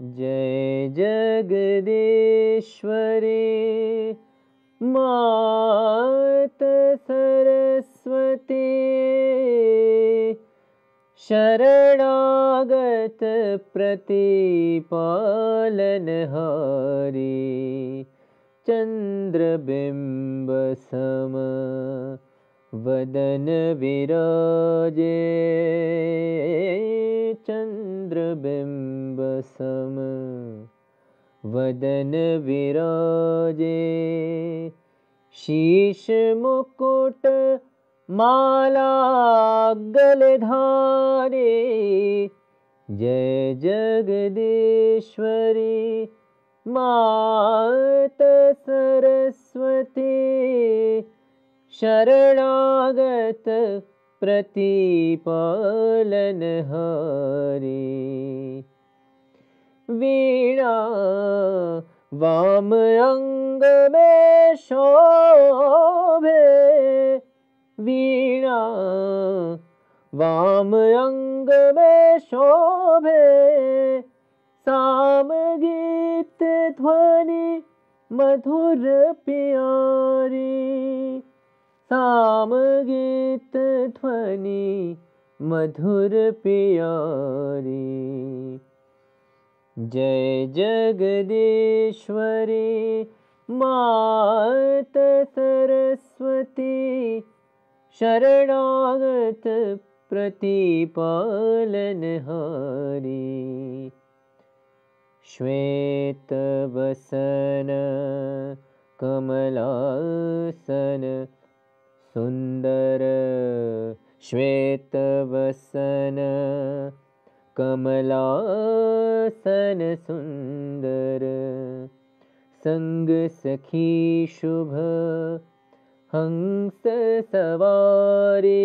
जय जगदीश्वरी मात सरस्वती। शरणागत प्रतिपालनहारी चन्द्रबिम्बसम वदन विराजे चन्द्रबिम्बसम वदन विराजे। शीशमुकुट माला गलधारे जय जगदीश्वरी मात सरस्वती। शरणागत प्रतिपालनहारी वीणा वाम मे शोभे। वीणा वाम अङ्ग मे शोभे। सामगीत ध्वनि मधुर प्यारी। सामगीत ध्वनि मधुर प्यारी जय जगदीश्वरी मात सरस्वती। शरणागत प्रतिपालनहारी श्वेतवसन कमलासन सुन्दर श्वेतवसन कमलासन सुन्दर। सङ्गसखी शुभ हंस सवारी।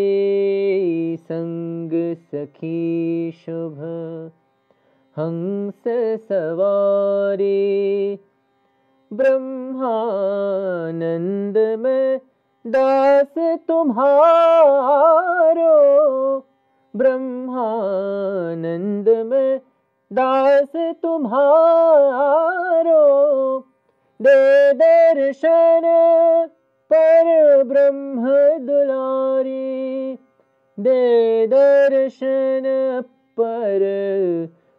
सङ्गसखी शुभ हंस सवारी। ब्रह्मानन्द में दास तुम्हारो ब्रह्मानंद में दास तुम्हारो। दे दर्शन पर ब्रह्म दुलारी। दे दर्शन पर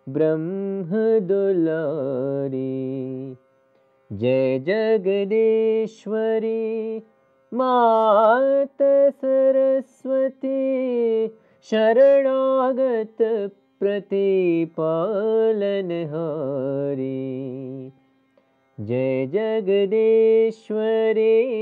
ब्रह्म दुलारी। जय जगदीश्वरी मात सरस्वती शरणागत प्रतिपालनहारी। जय जगदीश्वरी